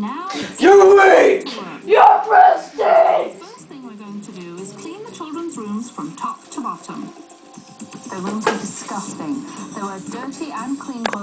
Now it's You wait! You're The first thing we're going to do is clean the children's rooms from top to bottom. The rooms are disgusting. There were dirty and clean clothes